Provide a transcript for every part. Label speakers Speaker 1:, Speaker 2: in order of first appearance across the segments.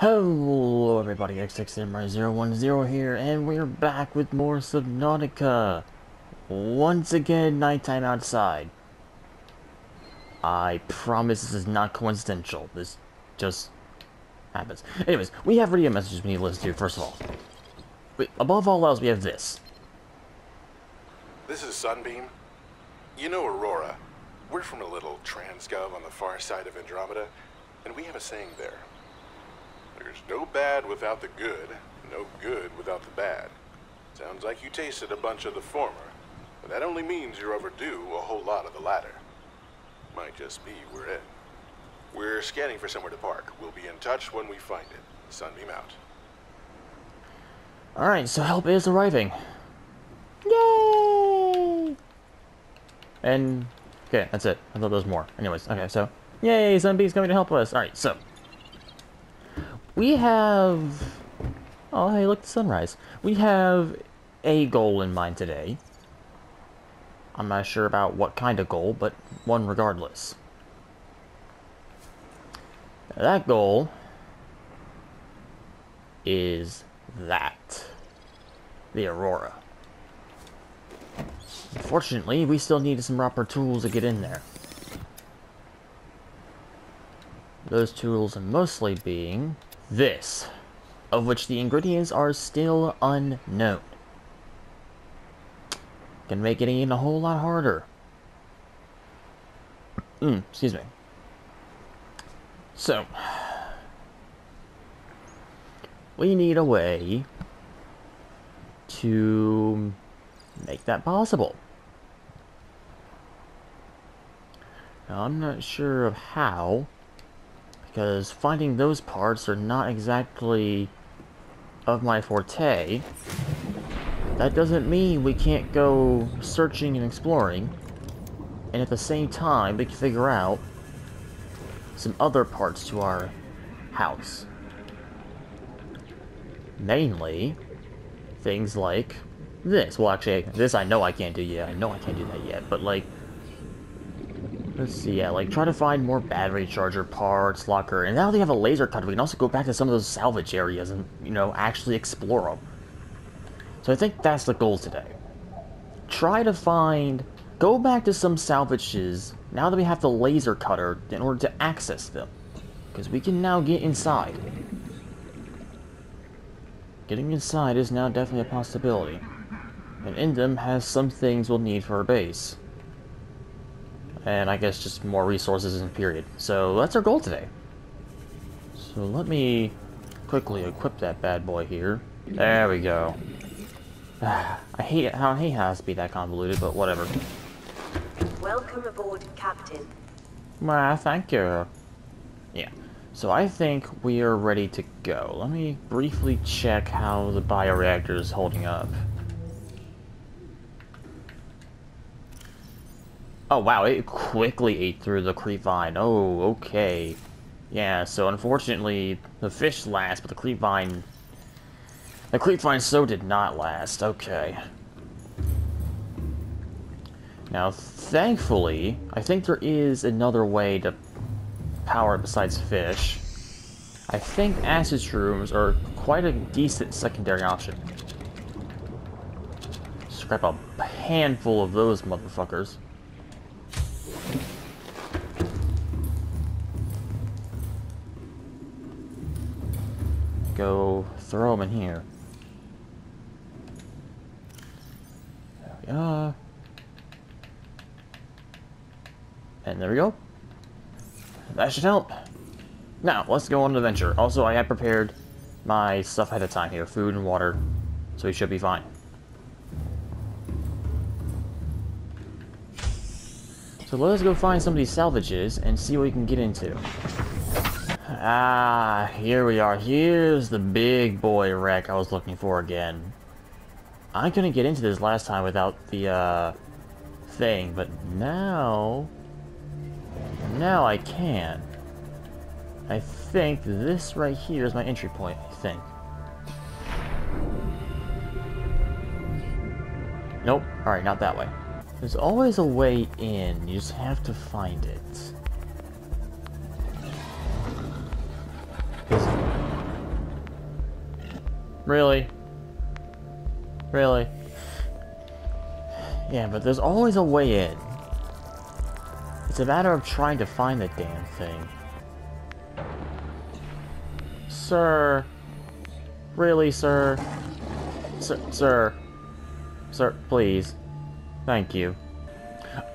Speaker 1: Hello everybody, XX10 here, and we're back with more Subnautica. Once again, nighttime outside. I promise this is not coincidental. This just happens. Anyways, we have radio messages we need to listen to, first of all. Wait, above all else, we have this.
Speaker 2: This is Sunbeam. You know Aurora. We're from a little transgov on the far side of Andromeda, and we have a saying there. There's no bad without the good, no good without the bad. Sounds like you tasted a bunch of the former, but that only means you're overdue a whole lot of the latter. Might just be we're in. We're scanning for somewhere to park. We'll be in touch when we find it. Sunbeam out.
Speaker 1: Alright, so help is arriving. Yay! And, okay, that's it. I thought there was more. Anyways, okay, so, yay, Sunbeam's coming to help us. Alright, so, we have... Oh, hey, look, the sunrise. We have a goal in mind today. I'm not sure about what kind of goal, but one regardless. That goal is that. The Aurora. Unfortunately, we still need some proper tools to get in there. Those tools are mostly being this, of which the ingredients are still unknown. Can make it even a whole lot harder. Mm, excuse me. So, we need a way to make that possible. Now, I'm not sure of how, because finding those parts are not exactly of my forte. That doesn't mean we can't go searching and exploring, and at the same time we can figure out some other parts to our house. Mainly, things like this. Well, actually, this I know I can't do yet. I know I can't do that yet, but like, Let's see, yeah, like, try to find more battery charger parts, locker, and now they have a laser cutter, we can also go back to some of those salvage areas and, you know, actually explore them. So I think that's the goal today. Try to find, go back to some salvages, now that we have the laser cutter, in order to access them. Because we can now get inside. Getting inside is now definitely a possibility. And in them has some things we'll need for our base and I guess just more resources in period. So that's our goal today. So let me quickly equip that bad boy here. There we go. I hate how he has to be that convoluted, but whatever.
Speaker 3: Welcome aboard, Captain.
Speaker 1: Well, thank you. Yeah. So I think we are ready to go. Let me briefly check how the bioreactor is holding up. Oh, wow, it quickly ate through the creep vine. Oh, okay. Yeah, so unfortunately, the fish last, but the creep vine... The creep vine so did not last. Okay. Now, thankfully, I think there is another way to power besides fish. I think acid shrooms are quite a decent secondary option. Scrap a handful of those motherfuckers. Throw them in here. There we are. And there we go. That should help. Now, let's go on an adventure. Also, I have prepared my stuff ahead of time here. Food and water. So we should be fine. So let us go find some of these salvages and see what we can get into. Ah, here we are. Here's the big boy wreck I was looking for again. I couldn't get into this last time without the, uh, thing, but now... Now I can. I think this right here is my entry point, I think. Nope. Alright, not that way. There's always a way in, you just have to find it. Really? Really? Yeah, but there's always a way in. It's a matter of trying to find the damn thing. Sir. Really, sir? Sir, sir. Sir, please. Thank you.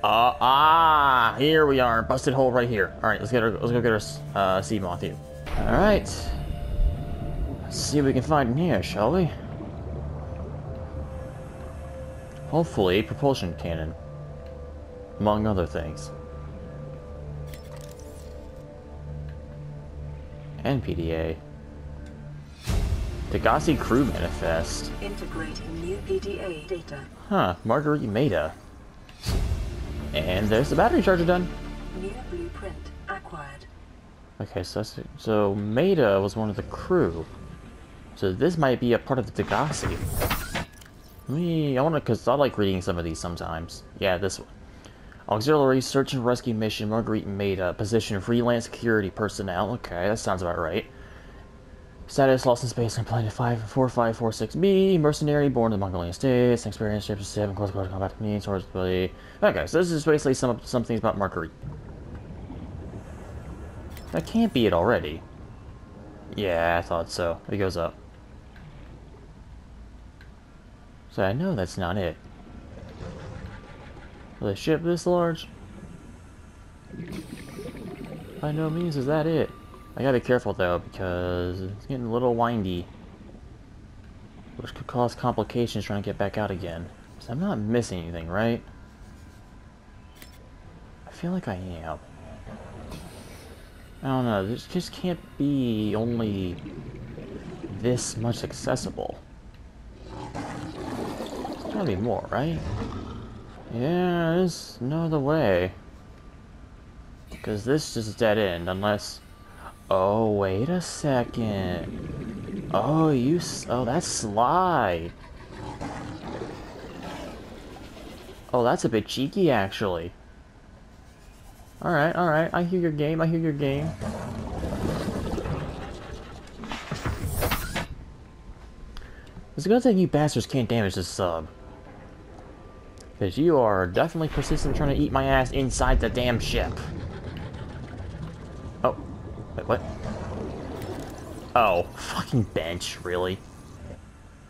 Speaker 1: Uh, ah, here we are. Busted hole right here. Alright, let's get our, let's go get our, uh, Seamoth here. Alright. Let's see what we can find in here, shall we? Hopefully, propulsion cannon. Among other things. And PDA. Degasi crew manifest.
Speaker 3: Integrating new PDA data.
Speaker 1: Huh, Marguerite Maida. And there's the battery charger done.
Speaker 3: New blueprint acquired.
Speaker 1: Okay, so so Maida was one of the crew. So this might be a part of the Degasi. Me, I want to, because I like reading some of these sometimes. Yeah, this one. Auxiliary Search and Rescue Mission, Marguerite Maida. Position, Freelance Security Personnel. Okay, that sounds about right. Status, Lost in Space on Planet 54546B. Mercenary, born in the Mongolian States. Experience, Chapter 7, Close Quarter Combat Needs, Ability. Okay, so this is basically some, some things about Marguerite. That can't be it already. Yeah, I thought so. It goes up. So I know that's not it. The ship this large? By no means is that it. I gotta be careful though, because it's getting a little windy. Which could cause complications trying to get back out again. So I'm not missing anything, right? I feel like I am. I don't know, this just can't be only this much accessible. There's gotta be more, right? Yeah, there's no other way. Because this is dead end, unless... Oh, wait a second. Oh, you... Oh, that's Sly. Oh, that's a bit cheeky, actually. Alright, alright. I hear your game, I hear your game. It's a good thing you bastards can't damage this sub. Because you are definitely persistent trying to eat my ass inside the damn ship. Oh. Wait, what? Oh, fucking bench, really?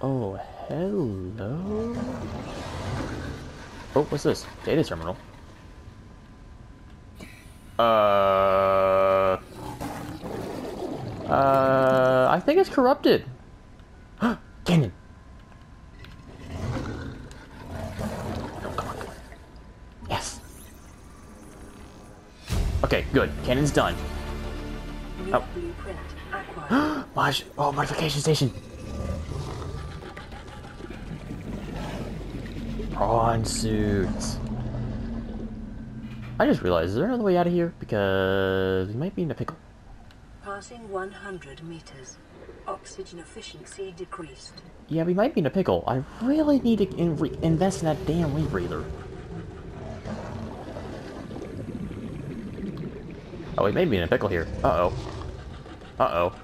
Speaker 1: Oh, hello? Oh, what's this? Data terminal. Uh... Uh... I think it's corrupted. Cannon! Yes. Okay, good. Cannon's done. Oh. Mod oh, modification station. Prawn suits. I just realized, is there another way out of here? Because we might be in a pickle.
Speaker 3: Passing 100 meters. Oxygen efficiency decreased.
Speaker 1: Yeah, we might be in a pickle. I really need to in re invest in that damn rebreather. Oh, we may be in a pickle here. Uh-oh. Uh-oh.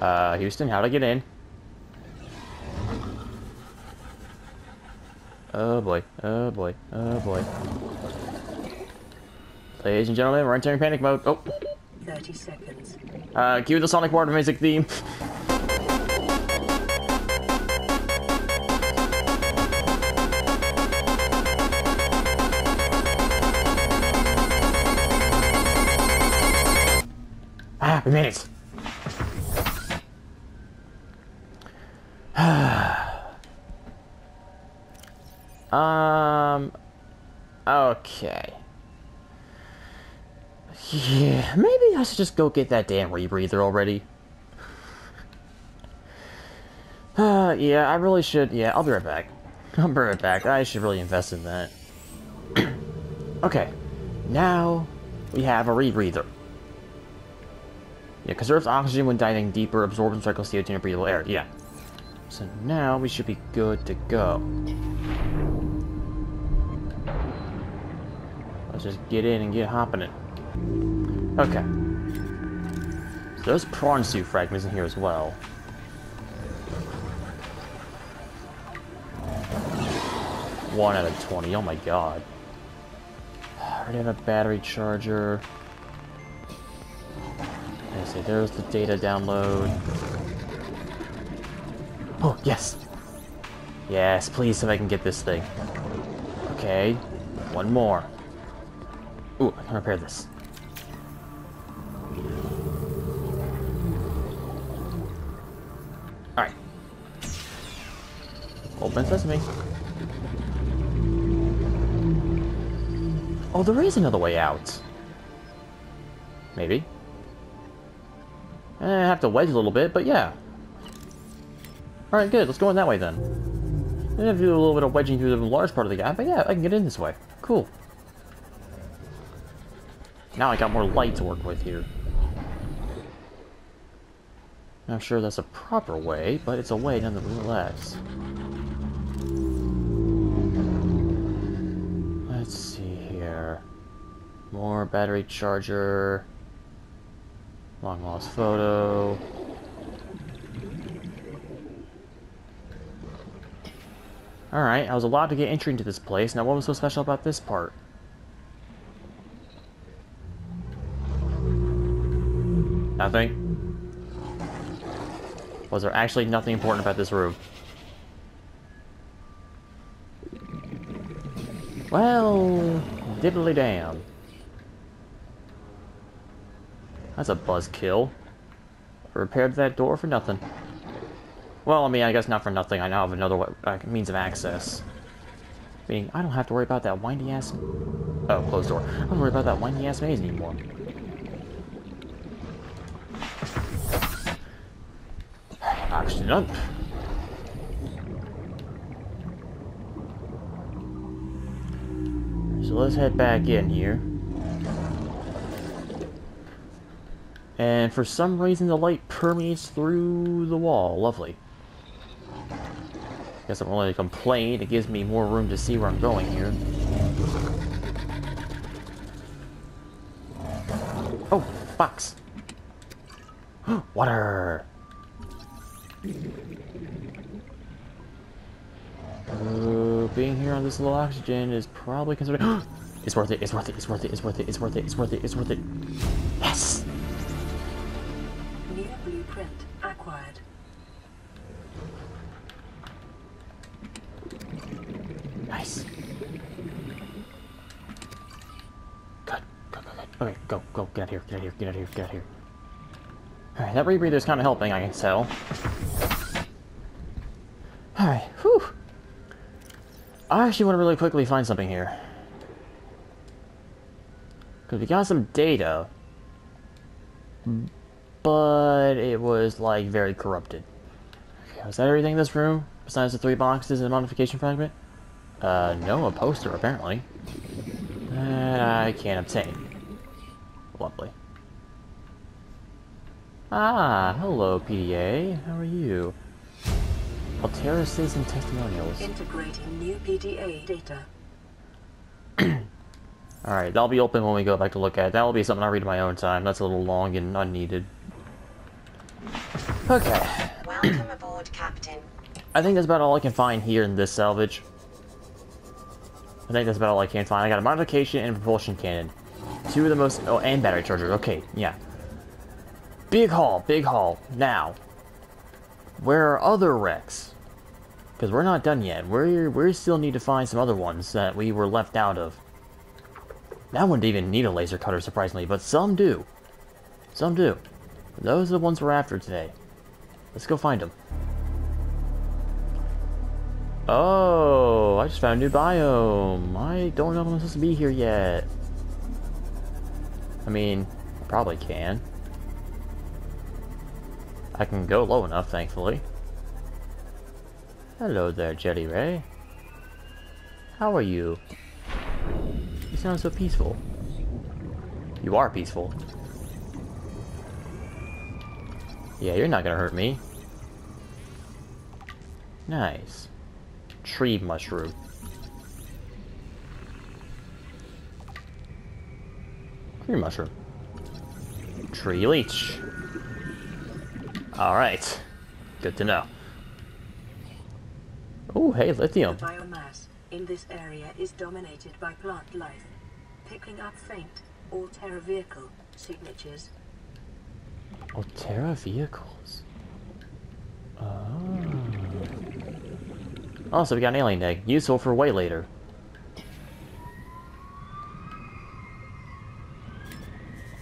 Speaker 1: Uh, Houston, how to get in? Oh boy, oh boy, oh boy. Ladies and gentlemen, we're entering panic mode. Oh,
Speaker 3: 30 seconds.
Speaker 1: uh, cue the Sonic Water music theme. Ah, we made it. um. Okay. Yeah, maybe I should just go get that damn rebreather already. Uh, yeah, I really should. Yeah, I'll be right back. I'll be right back. I should really invest in that. okay, now we have a rebreather. Yeah, conserves oxygen when diving deeper, absorbs and cycles CO2 in breathable air. Yeah. So now we should be good to go. Let's just get in and get hopping it. Okay. So there's prawn suit fragments in here as well. One out of 20, oh my god. I already have a battery charger. I say, there's the data download. Oh, yes! Yes, please, if I can get this thing. Okay, one more. Ooh, I can repair this. Open sesame. Oh, there is another way out. Maybe. Eh, I have to wedge a little bit, but yeah. Alright, good. Let's go in that way then. I have to do a little bit of wedging through the large part of the gap, but yeah, I can get in this way. Cool. Now I got more light to work with here. Not sure that's a proper way, but it's a way nonetheless. Battery charger. Long lost photo. Alright, I was allowed to get entry into this place. Now what was so special about this part? Nothing? Was there actually nothing important about this room? Well, diddly damn. That's a buzzkill. Repaired that door for nothing. Well, I mean, I guess not for nothing. I now have another uh, means of access. Meaning, I don't have to worry about that windy ass... Oh, closed door. I don't worry about that windy ass maze anymore. Oxygen up. So let's head back in here. And for some reason the light permeates through the wall. Lovely. Guess I'm really complain. It gives me more room to see where I'm going here. Oh, box. Water. Uh, being here on this little oxygen is probably considered. it's worth it. It's worth it. It's worth it. It's worth it. It's worth it. It's worth it. It's worth it. Yes.
Speaker 3: Blueprint acquired.
Speaker 1: Nice. Good. Go, go, go. Okay, go, go. Get out here. Get out here. Get out here. Get out here. Alright, that rebreather's kind of helping, I can tell. Alright, whew. I actually want to really quickly find something here. Because we got some data. Hmm. But it was, like, very corrupted. Okay, was that everything in this room? Besides the three boxes and the modification fragment? Uh, no, a poster, apparently. That I can't obtain. Lovely. Ah, hello, PDA. How are you? Alteruses and testimonials.
Speaker 3: Integrating new PDA data.
Speaker 1: Alright, that'll be open when we go back to look at it. That'll be something I'll read in my own time. That's a little long and unneeded. Okay.
Speaker 4: Welcome aboard, Captain.
Speaker 1: I think that's about all I can find here in this salvage. I think that's about all I can find. I got a modification and a propulsion cannon. Two of the most... Oh, and battery charger. Okay, yeah. Big haul, big haul. Now, where are other wrecks? Because we're not done yet. We're, we still need to find some other ones that we were left out of. That one didn't even need a laser cutter, surprisingly, but some do. Some do. Those are the ones we're after today. Let's go find them. Oh, I just found a new biome. I don't know if I'm supposed to be here yet. I mean, I probably can. I can go low enough, thankfully. Hello there, Jelly Ray. How are you? You sound so peaceful. You are peaceful. Yeah, you're not gonna hurt me. Nice. Tree mushroom. Tree mushroom. Tree leech. Alright. Good to know. Oh, hey, lithium.
Speaker 3: Biomass in this area is dominated by plant life, picking up faint Alterra vehicle signatures.
Speaker 1: Alterra vehicles. Ah. Oh. Oh, so we got an alien egg. Useful for way later.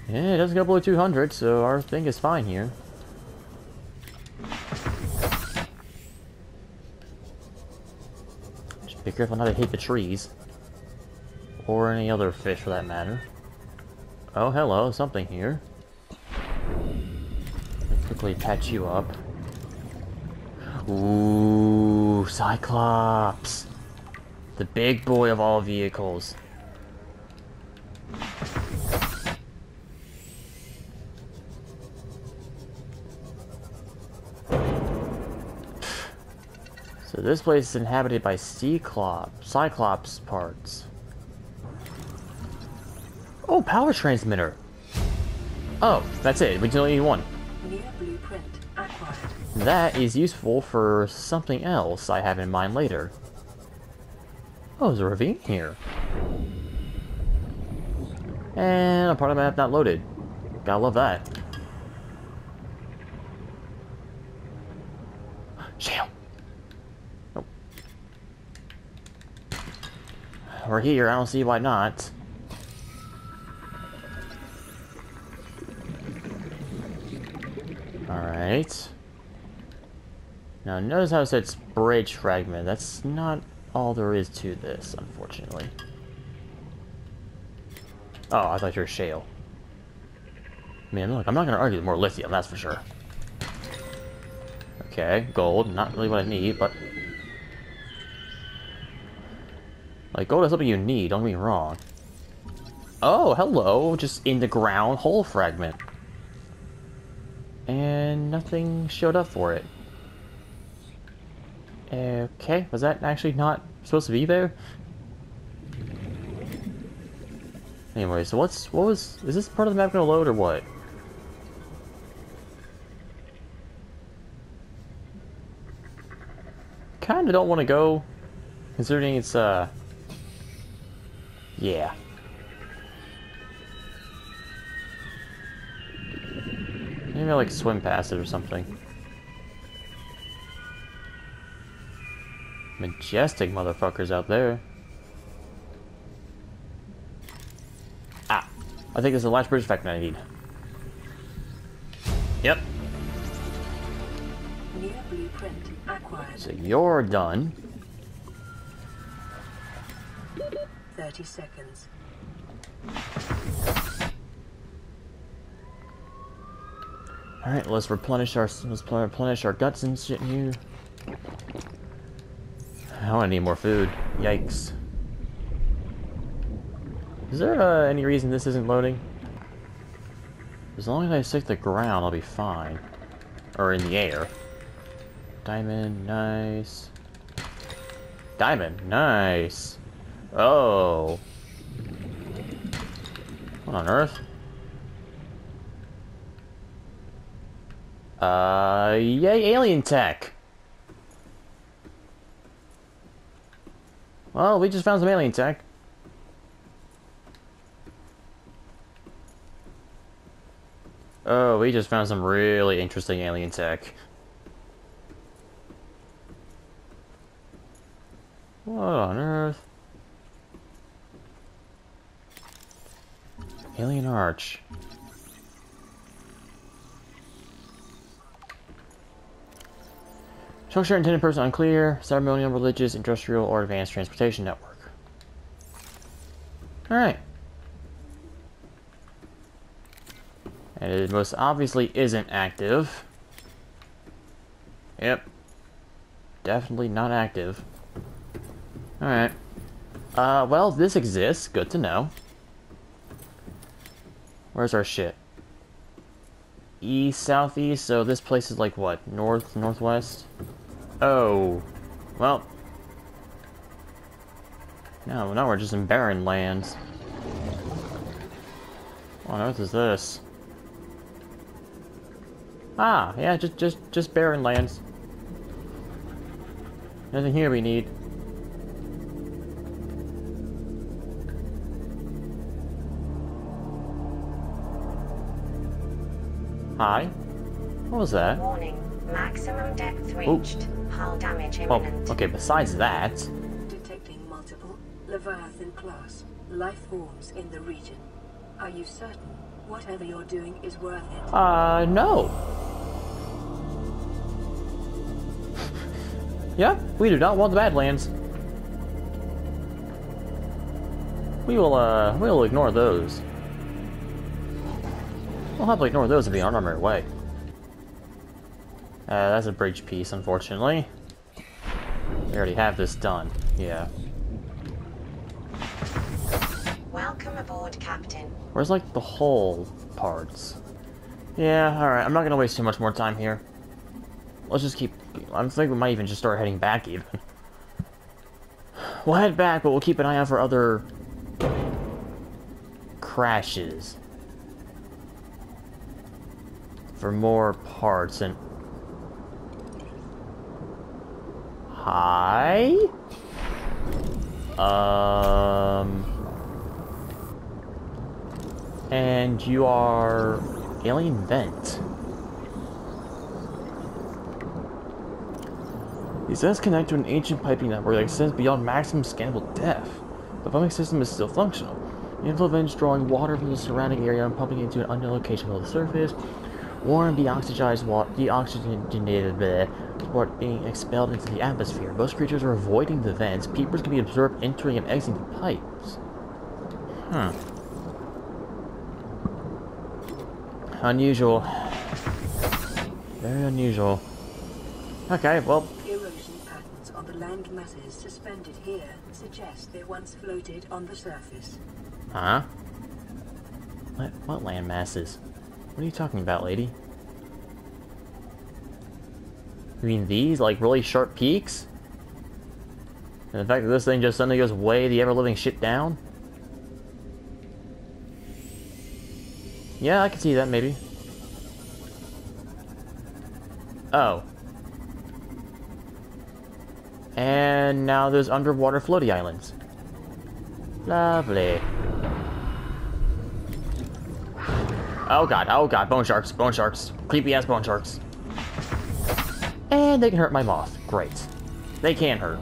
Speaker 1: Yeah, it doesn't go below 200, so our thing is fine here. Just be careful not to hit the trees. Or any other fish for that matter. Oh, hello, something here. Quickly patch you up. Ooh, Cyclops! The big boy of all vehicles. So this place is inhabited by Cyclops, Cyclops parts. Oh, power transmitter. Oh, that's it. We only need one. That is useful for something else I have in mind later. Oh, there's a ravine here. And a part of the map not loaded. Gotta love that. Shale. Nope. We're here, I don't see why not. Alright. Now notice how it says bridge fragment. That's not all there is to this, unfortunately. Oh, I thought you were shale. Man, look, I'm not gonna argue with more lithium, that's for sure. Okay, gold, not really what I need, but... Like, gold is something you need, don't get me wrong. Oh, hello, just in the ground hole fragment. And nothing showed up for it. Okay, was that actually not supposed to be there? Anyway, so what's what was is this part of the map gonna load or what? Kinda don't wanna go considering it's uh yeah. Maybe I'll like swim past it or something. Majestic motherfuckers out there. Ah, I think there's a last bridge effect I need. Yep, so you're done.
Speaker 3: 30 seconds.
Speaker 1: All right, let's replenish our let's replenish our guts and shit here. I want to need more food. Yikes. Is there uh, any reason this isn't loading? As long as I stick the ground, I'll be fine. Or in the air. Diamond, nice. Diamond, nice. Oh. What on earth? Uh, yay, alien tech. Well, we just found some alien tech. Oh, we just found some really interesting alien tech. What on earth? Alien Arch. Structure intended person unclear. Ceremonial, religious, industrial, or advanced transportation network. Alright. And it most obviously isn't active. Yep. Definitely not active. Alright. Uh, well, this exists. Good to know. Where's our shit? East, southeast, so this place is like what? North, northwest? Oh. Well. No, now we're just in barren lands. What on earth is this? Ah, yeah, just just just barren lands. Nothing here we need. Hi. What was that?
Speaker 4: Warning. Maximum depth reached. Hull damage
Speaker 1: Oh,
Speaker 4: imminent.
Speaker 1: okay, besides that...
Speaker 3: Detecting multiple Leviathan class life forms in the region. Are you certain whatever you're doing is worth it?
Speaker 1: Uh, no. yeah, we do not want the Badlands. We will, uh, we will ignore those. We'll happily ignore those if and be on our merry way. Uh, that's a bridge piece, unfortunately. We already have this done. Yeah.
Speaker 4: Welcome aboard, Captain.
Speaker 1: Where's, like, the hull parts? Yeah, alright, I'm not gonna waste too much more time here. Let's just keep... I'm thinking we might even just start heading back, even. We'll head back, but we'll keep an eye out for other... crashes. For more parts and... Hi? Um... And you are alien vent. These vents connect to an ancient piping network that extends beyond maximum scannable depth. The pumping system is still functional. Inflow vents drawing water from the surrounding area and pumping it into an unknown location below the surface. Warm deoxygized water, deoxygenated bleh, water being expelled into the atmosphere. Most creatures are avoiding the vents. Peepers can be observed entering and exiting the pipes. Hmm. Unusual. Very unusual. Okay, well,
Speaker 3: Erosion patterns on the land masses suspended here suggest they once floated on the surface.
Speaker 1: huh? What, what land masses? What are you talking about, lady? You mean these, like, really sharp peaks? And the fact that this thing just suddenly goes way the ever-living shit down? Yeah, I can see that, maybe. Oh. And now there's underwater floaty islands. Lovely. Oh god, oh god, bone sharks, bone sharks. Creepy ass bone sharks. And they can hurt my moth. Great. They can hurt.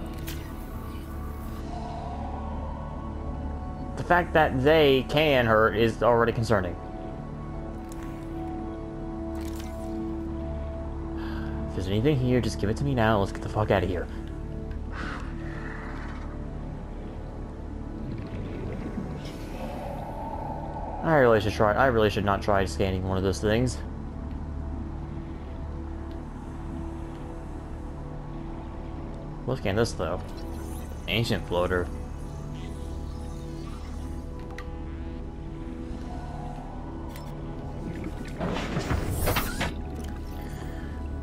Speaker 1: The fact that they can hurt is already concerning. If there's anything here, just give it to me now. Let's get the fuck out of here. I really should try. I really should not try scanning one of those things. We'll scan this though. Ancient floater.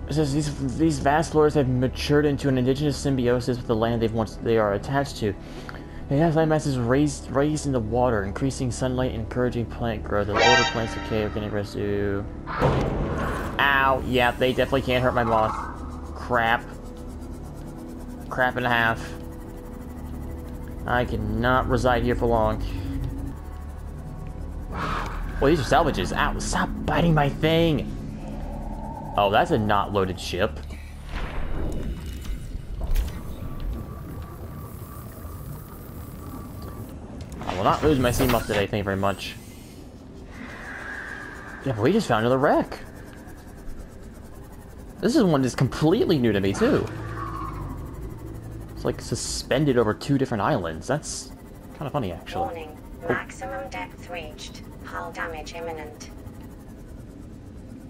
Speaker 1: It says these these vast floors have matured into an indigenous symbiosis with the land they've once they are attached to. It has land masses raised raised in the water, increasing sunlight, encouraging plant growth. The older plants decay, organic residue. Ow! Yeah, they definitely can't hurt my moth. Crap. Crap and a half. I cannot reside here for long. Well, these are salvages. Ow! Stop biting my thing! Oh, that's a not loaded ship. Will not lose my sea muff today, thank you very much. Yeah, but we just found another wreck. This is one that's completely new to me, too. It's like suspended over two different islands. That's kind of funny, actually.
Speaker 4: Warning. Maximum depth reached. Hull damage imminent.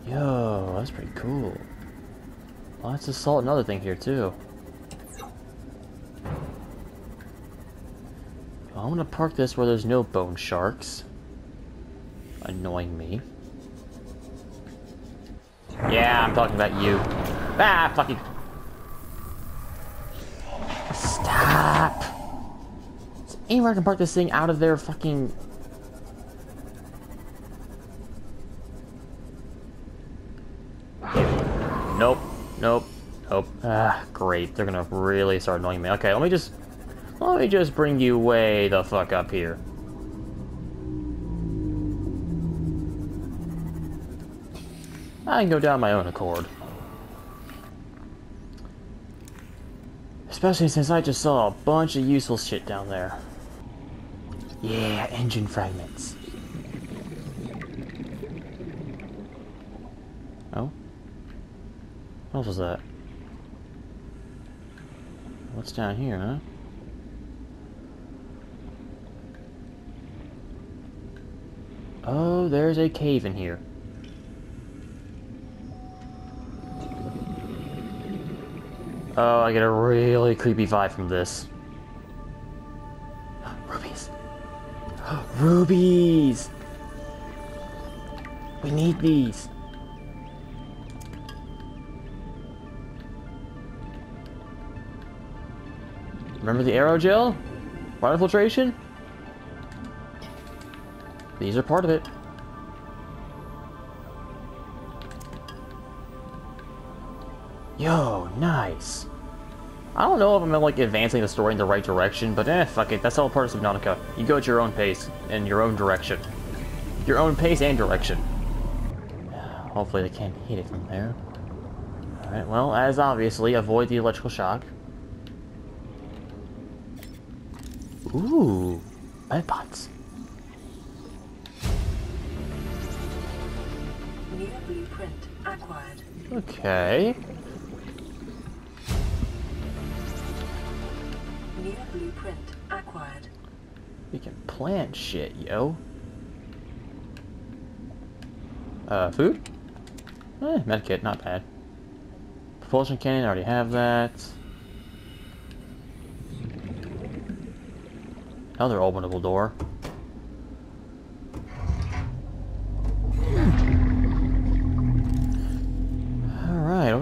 Speaker 1: Yo, that's pretty cool. Well, let's assault another thing here, too. I'm gonna park this where there's no bone sharks. Annoying me. Yeah, I'm talking about you. Ah, fucking... Stop! Is anywhere I can park this thing out of their fucking... Nope. Nope. Nope. Ah, great. They're gonna really start annoying me. Okay, let me just... Let me just bring you way the fuck up here. I can go down my own accord. Especially since I just saw a bunch of useful shit down there. Yeah, engine fragments. Oh? What was that? What's down here, huh? Oh, there's a cave in here. Oh, I get a really creepy vibe from this. Rubies. Rubies! We need these. Remember the aerogel? Water filtration? These are part of it. Yo, nice. I don't know if I'm like advancing the story in the right direction, but eh, fuck it. That's all part of Subnautica. You go at your own pace and your own direction. Your own pace and direction. Hopefully they can't hit it from there. Alright, well, as obviously, avoid the electrical shock. Ooh.
Speaker 3: New acquired.
Speaker 1: Okay.
Speaker 3: New blueprint acquired.
Speaker 1: We can plant shit, yo. Uh, food? Eh, medkit, not bad. Propulsion cannon, already have that. Another openable door.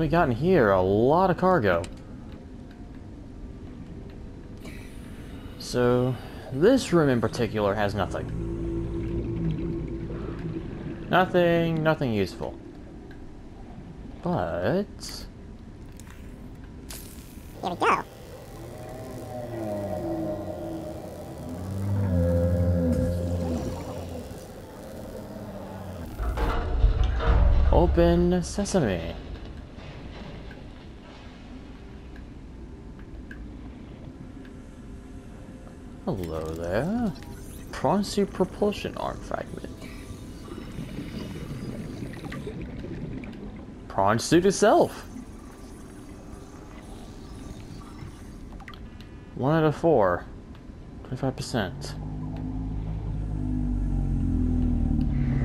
Speaker 1: We got in here? A lot of cargo. So, this room in particular has nothing. Nothing, nothing useful. But...
Speaker 5: Here we go.
Speaker 1: Open sesame. Hello there. Suit propulsion arm fragment. Prawn suit itself. One out of four. 25%.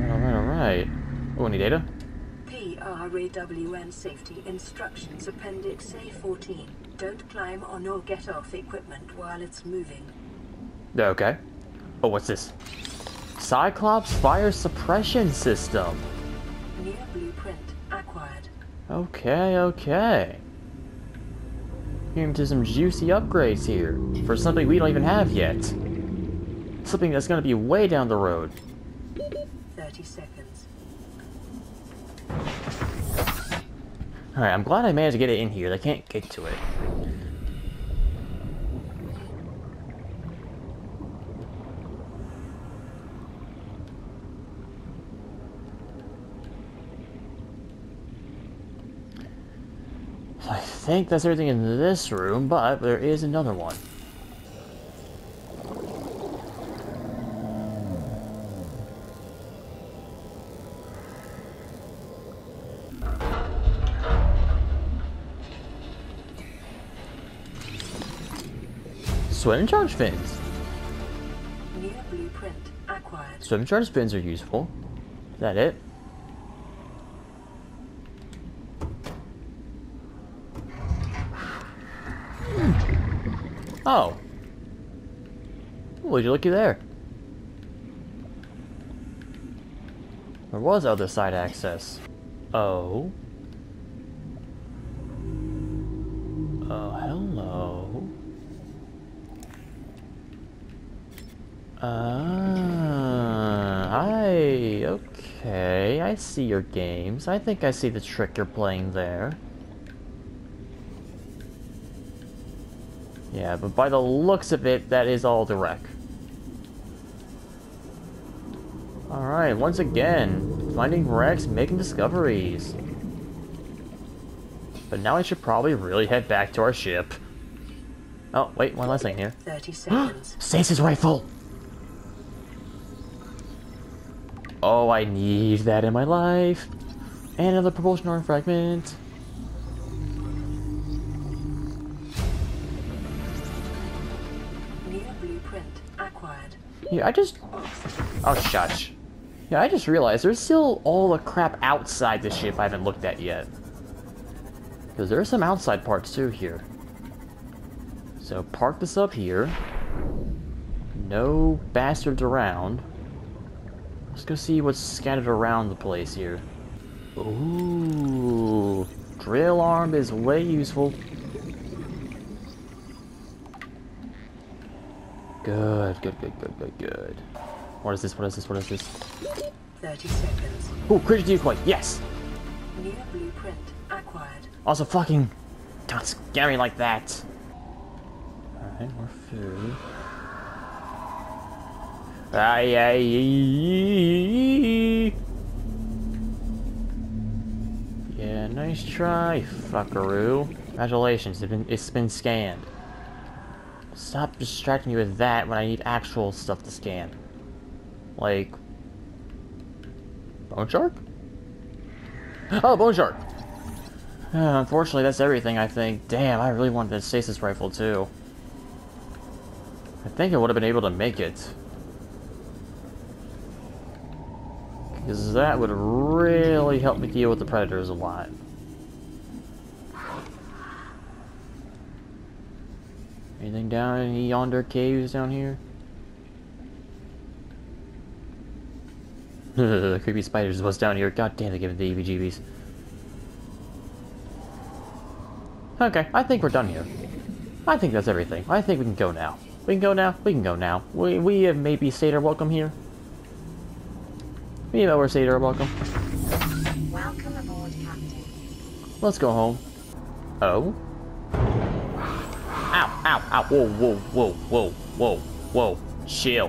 Speaker 1: Alright, alright. Oh, any data?
Speaker 3: PRAWN Safety Instructions Appendix A14. Don't climb on or get off equipment while it's moving.
Speaker 1: Okay. Oh, what's this? Cyclops fire suppression system.
Speaker 3: New blueprint acquired.
Speaker 1: Okay, okay. Getting into some juicy upgrades here for something we don't even have yet. Something that's gonna be way down the road.
Speaker 3: 30 seconds.
Speaker 1: Alright, I'm glad I managed to get it in here. They can't get to it. Think that's everything in this room, but there is another one. Swim and charge fins.
Speaker 3: New blueprint acquired.
Speaker 1: Swim and charge fins are useful. Is that it? Oh. Would you looky there? There was other side access. Oh. Oh, hello. Ah, I okay. I see your games. I think I see the trick you're playing there. Yeah, but by the looks of it, that is all direct. Alright, once again, finding wrecks, making discoveries. But now I should probably really head back to our ship. Oh, wait, one last thing here.
Speaker 3: 30 seconds.
Speaker 1: Stasis rifle! Oh, I need that in my life. And another propulsion arm fragment.
Speaker 3: New blueprint acquired.
Speaker 1: Yeah, I just... Oh, shush. Yeah, I just realized there's still all the crap outside the ship I haven't looked at yet. Because there are some outside parts too here. So park this up here. No bastards around. Let's go see what's scattered around the place here. Ooh, drill arm is way useful. Good, good, good, good, good, good. What is this? What is this? What is this?
Speaker 3: 30 seconds.
Speaker 1: Ooh, creature decoy. Yes.
Speaker 3: New blueprint acquired.
Speaker 1: Also, fucking don't scare me like that. All right, more food. Ay, ay, ee. Yeah, nice try, fuckaroo. Congratulations, it's been, it's been scanned. Stop distracting me with that when I need actual stuff to scan. Like... Bone Shark? Oh, Bone Shark! Uh, unfortunately, that's everything, I think. Damn, I really wanted the stasis rifle, too. I think I would have been able to make it. Because that would really help me deal with the predators a lot. Anything down in yonder caves down here? Creepy spiders was down here. God damn, they give it the EBGBs. Okay, I think we're done here. I think that's everything. I think we can go now. We can go now. We can go now. We, we have maybe stayed our welcome here. We have overstayed our welcome.
Speaker 4: Welcome aboard, Captain.
Speaker 1: Let's go home. Oh? Ow, ow, ow. Whoa, whoa, whoa, whoa, whoa, whoa. Chill,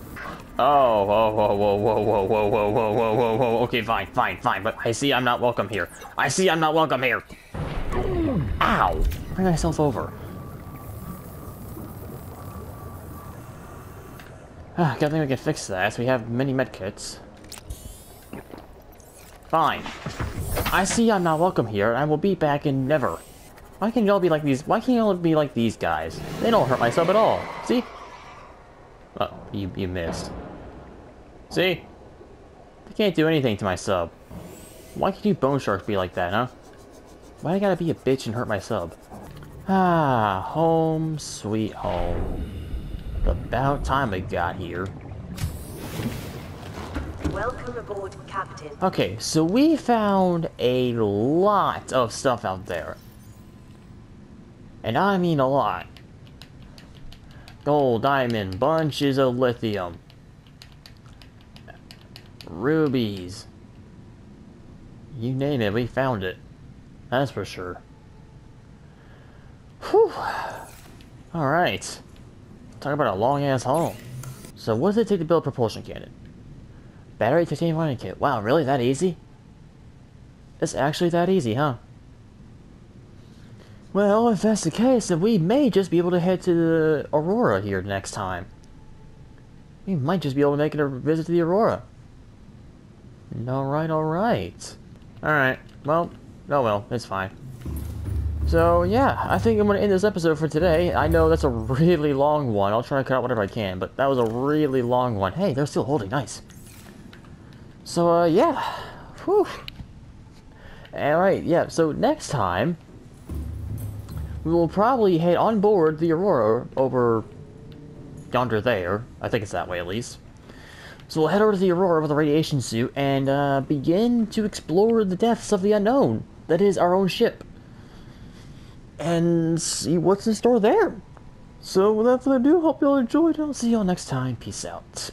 Speaker 1: Oh, whoa, whoa, whoa, whoa, whoa, whoa, whoa, whoa, whoa, whoa, whoa. Okay, fine, fine, fine. But I see I'm not welcome here. I see I'm not welcome here. Ow! Bring myself over. Ah, gotta think we can fix that. We have many medkits. Fine. I see I'm not welcome here. I will be back in never. Why can't y'all be like these? Why can't y'all be like these guys? They don't hurt my sub at all. See? Oh, you, you missed. See? They can't do anything to my sub. Why can't you bone sharks be like that, huh? Why I gotta be a bitch and hurt my sub? Ah, home sweet home. About time I got here.
Speaker 3: Welcome aboard, Captain.
Speaker 1: Okay, so we found a lot of stuff out there. And I mean a lot. Gold, diamond, bunches of lithium. Rubies. You name it, we found it. That's for sure. Whew. Alright. Talk about a long ass haul. So what does it take to build a propulsion cannon? Battery titanium mining kit. Wow, really that easy? It's actually that easy, huh? Well, if that's the case, then we may just be able to head to the Aurora here next time. We might just be able to make a visit to the Aurora. Alright, alright. Alright, well, oh well, it's fine. So, yeah, I think I'm going to end this episode for today. I know that's a really long one. I'll try to cut out whatever I can, but that was a really long one. Hey, they're still holding. Nice. So, uh, yeah. Whew. Alright, yeah, so next time, we will probably head on board the Aurora over yonder there. I think it's that way, at least. So we'll head over to the Aurora with a radiation suit and uh, begin to explore the depths of the unknown. That is our own ship. and see what's in store there. So without further ado, hope y'all enjoyed, and I'll see y'all next time. Peace out.